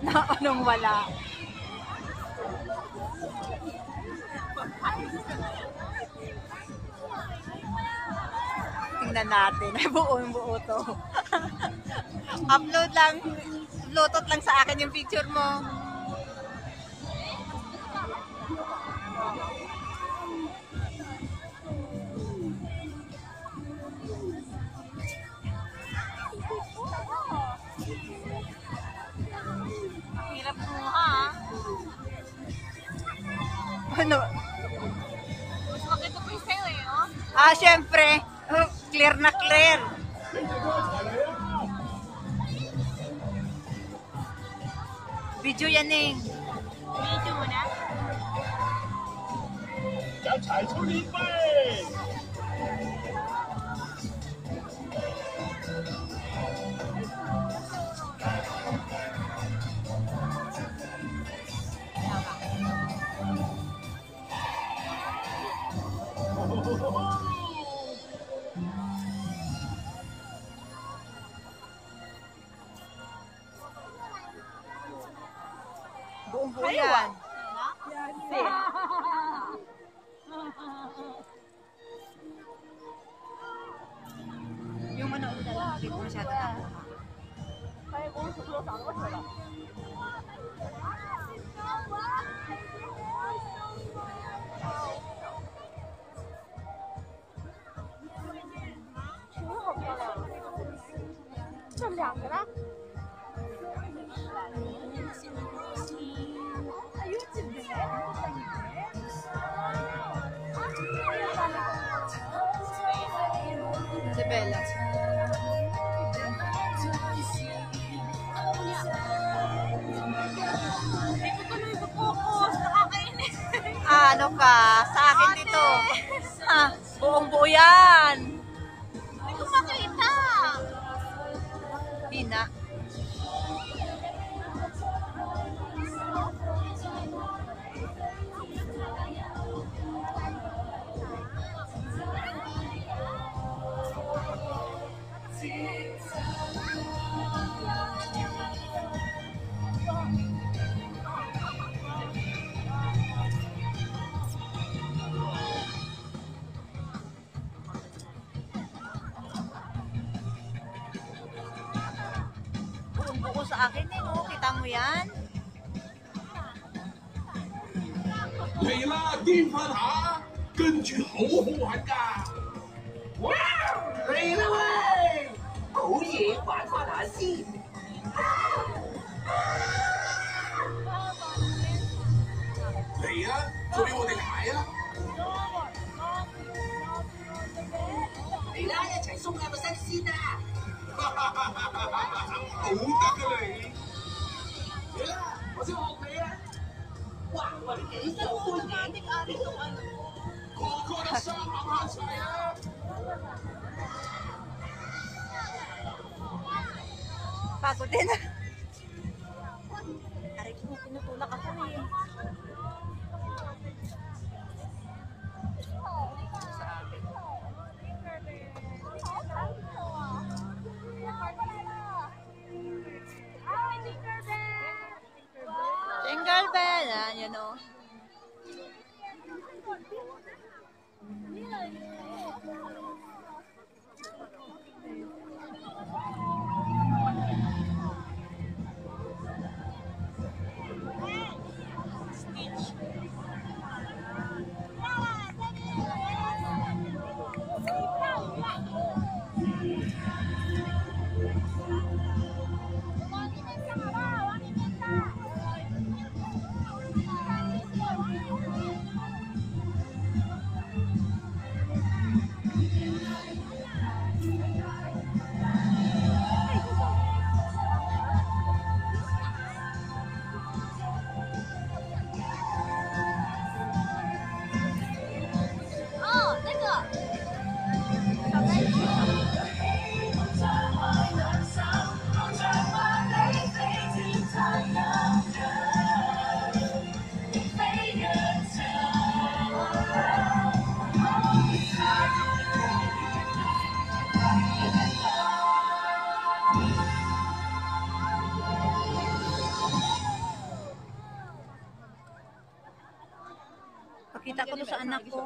na anong wala. Tingnan natin. Ay, buong buo to. Upload lang. Lutot lang sa akin yung picture mo. Ano? Mas makita ko yung sa'yo eh, oh. Ah, syempre. Oh, clear na clear. Video yan eh. Video mo na. 要踩出呢杯。 还有啊，有啊，哈哈哈！哈，有没那个谁公司啊？还有公司，不知道上哪去了。裙子好漂亮啊！这两个了。Ah, ano ka? Sa akin dito. Ha, buong buo yan. akin eh, oh. Kita mo yan? Leila Dinfana, Gunju Hou Hou Hanga. Wow! Leila Wei! Hou Ye Fan Fan Hasi. way. Yeah, was it all clear? Wow, what it is so funny. Call, call the shot, I'm on fire. Pagod din. Aray ko, pinutulak ako eh. you know. ko to sa anak ko.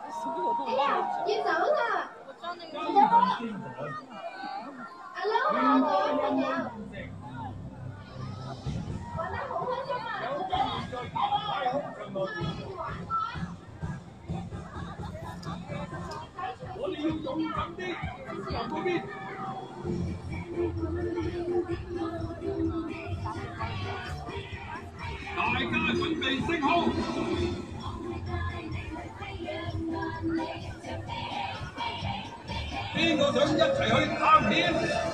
Hãy subscribe cho kênh Ghiền Mì Gõ Để không bỏ lỡ những video hấp dẫn 未升空。邊個想一齊去探险？